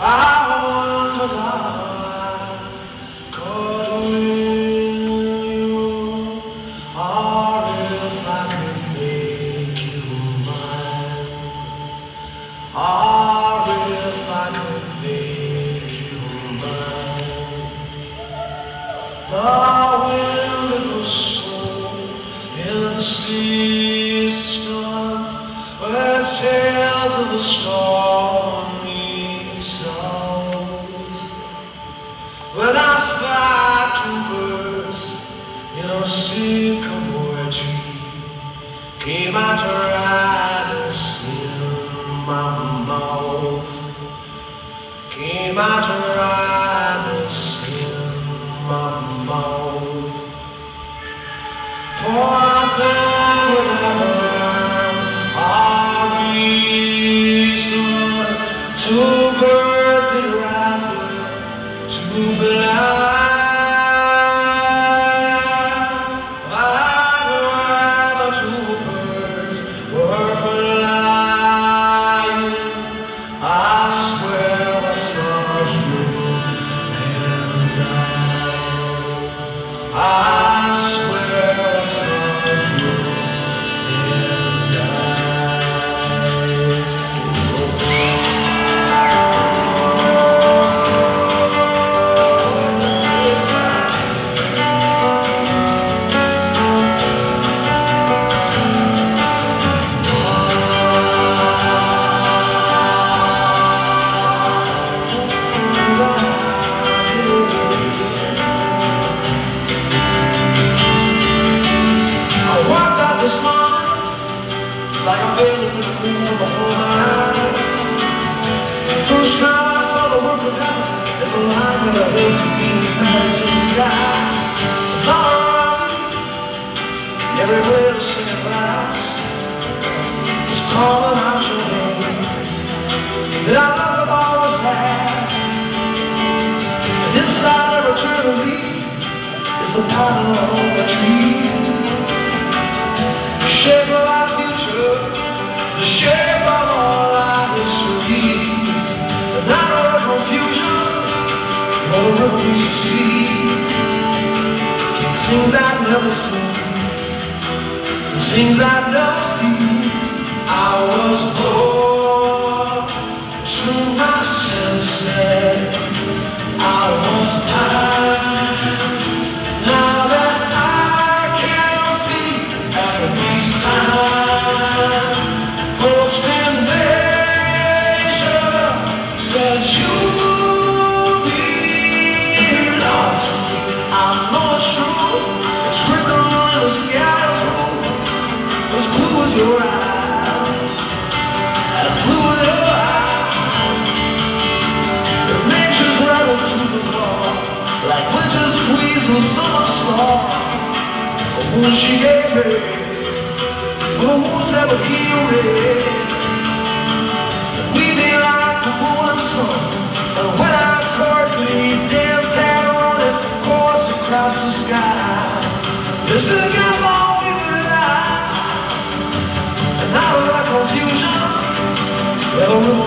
I want how I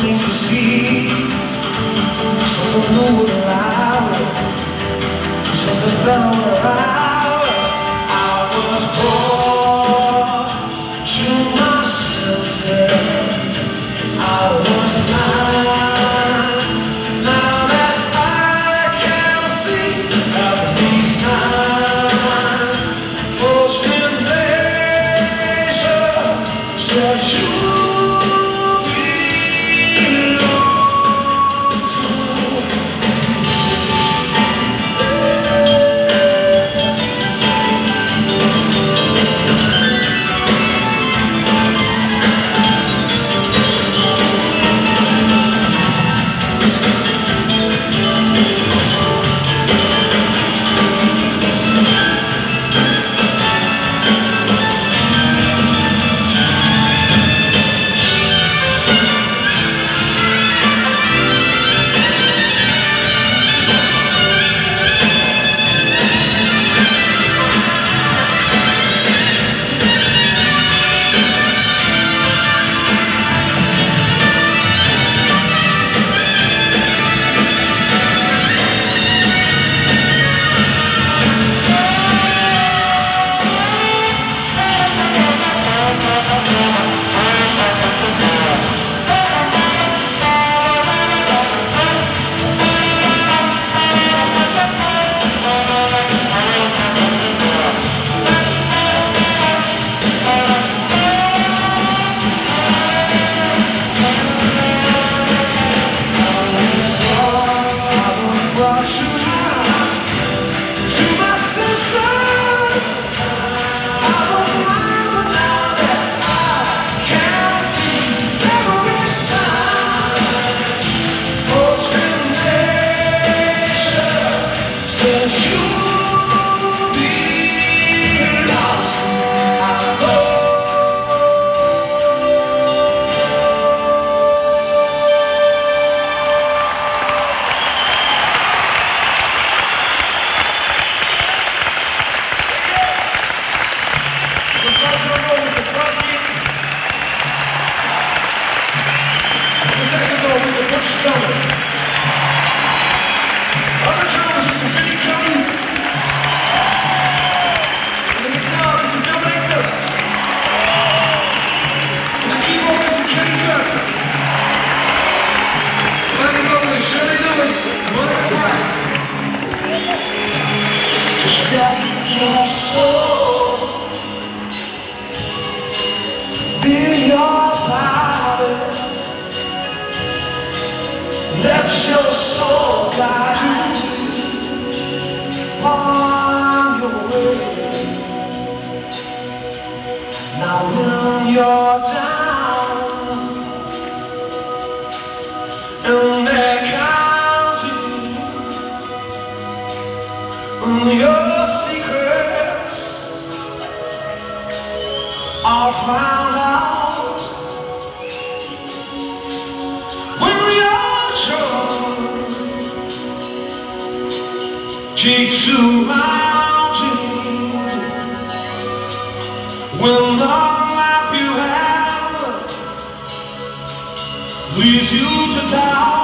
meets the sea. Something new with loud, something better you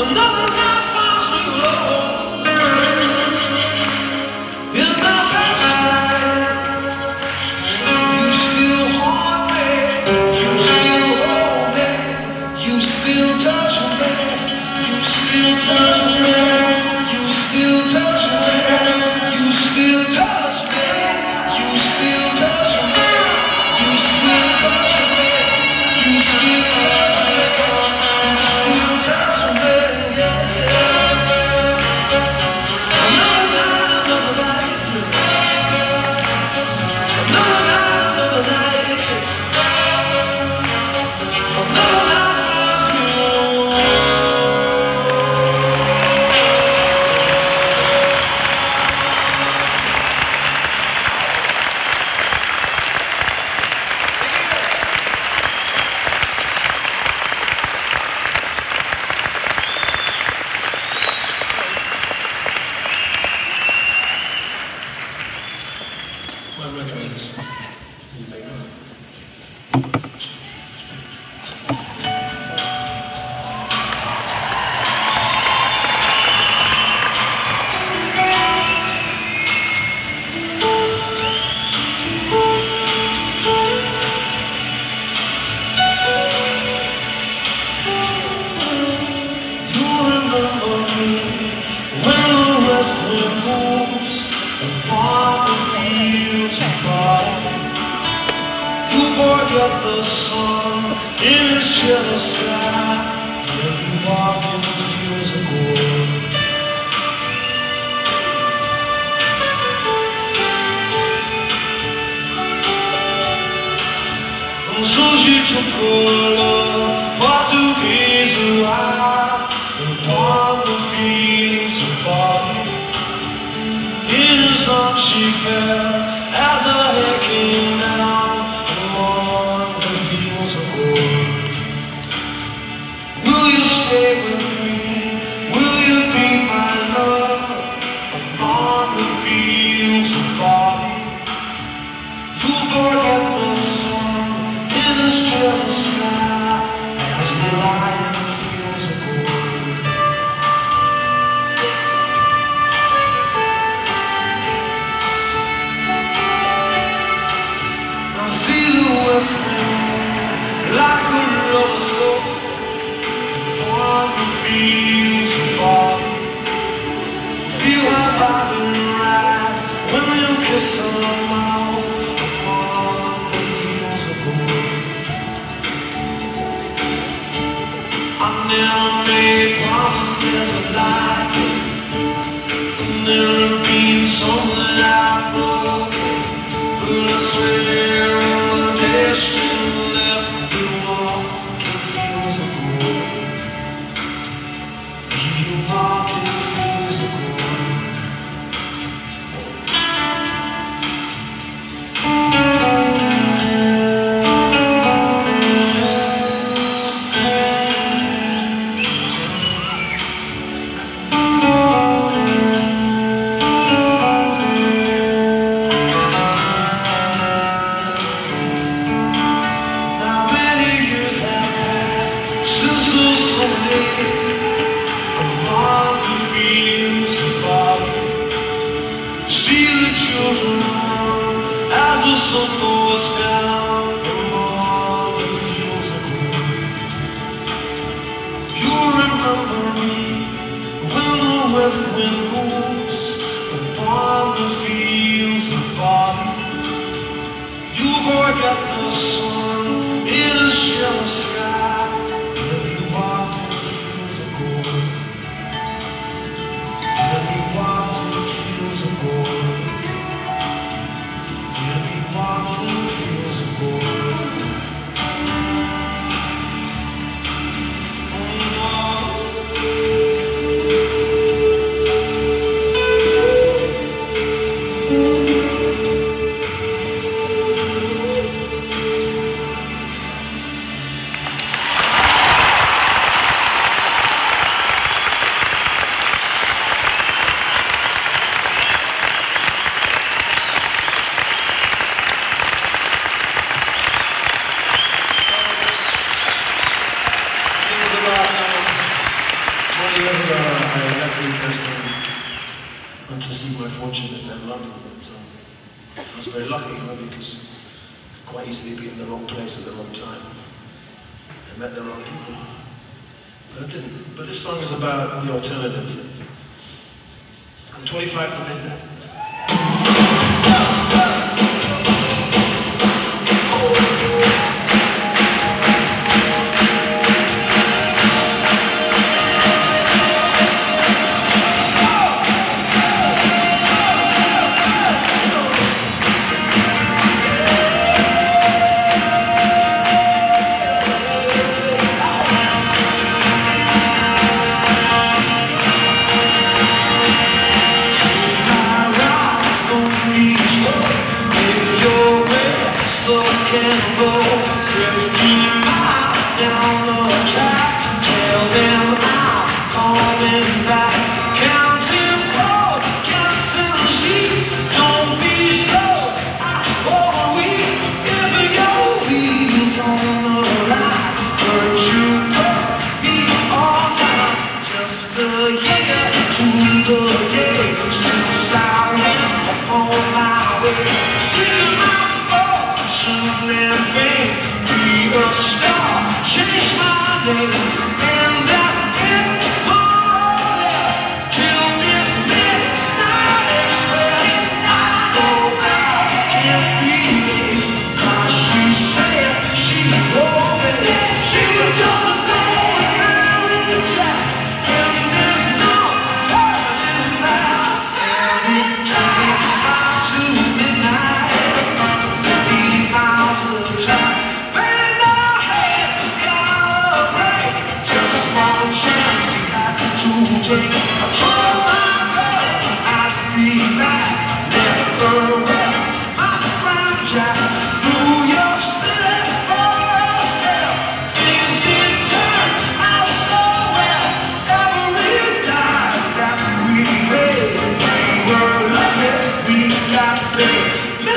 뭐 응답!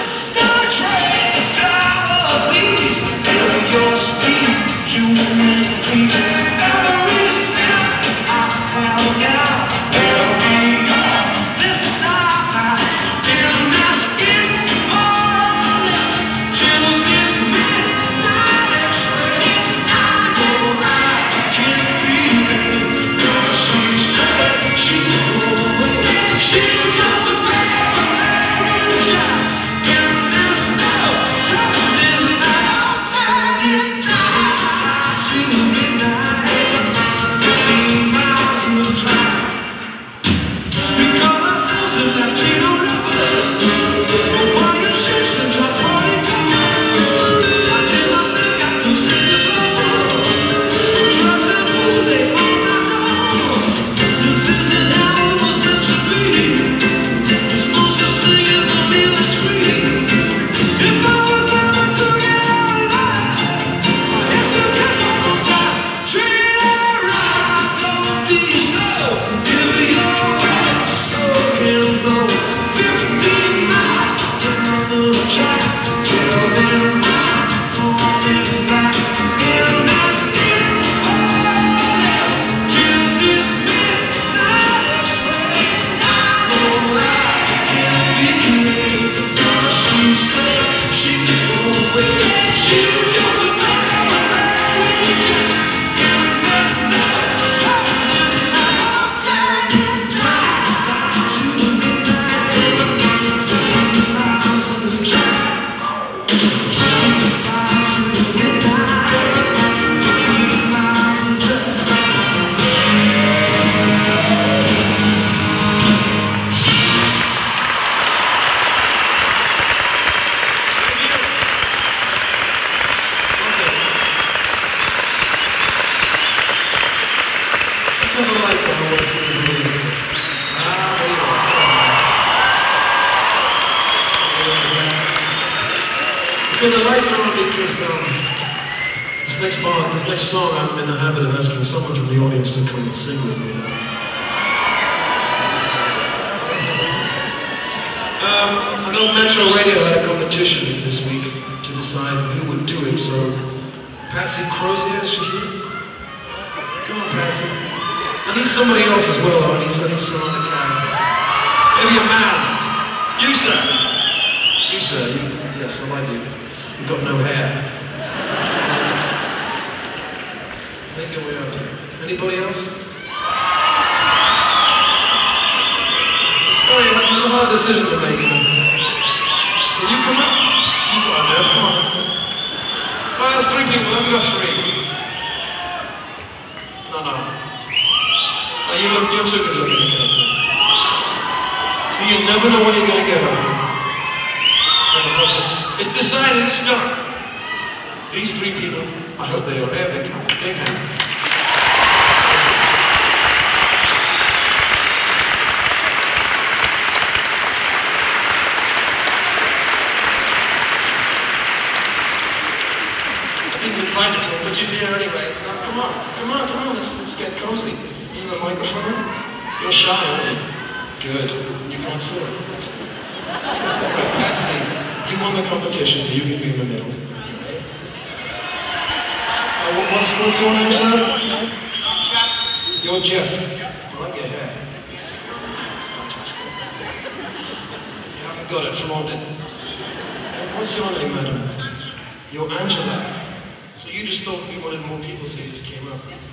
Mr. posing. This is a microphone. You're shy, aren't you? Good. You can't see it. But Patsy, you won the competition, so you can be in the middle. Uh, what's, what's your name, sir? Jeff. You're Jeff. I like your hair. You haven't got it from London. What's your name, madam? You're Angela. So you just thought we wanted more people, so you just came up.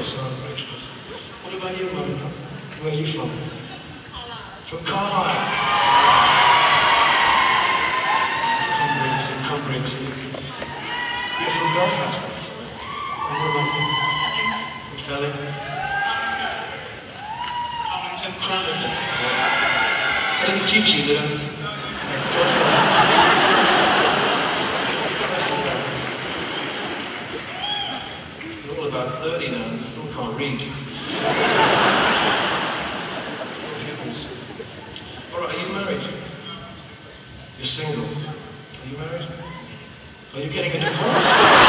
What about you, Marina? Where are you from? Carlisle. From Carlisle. comrades and comrades. You're from Belfast, that's right. From Delhi. Covington, Cranberry. I didn't teach you, I? range. Heavens. All right, are you married? You're single. Are you married? Are you getting a divorce?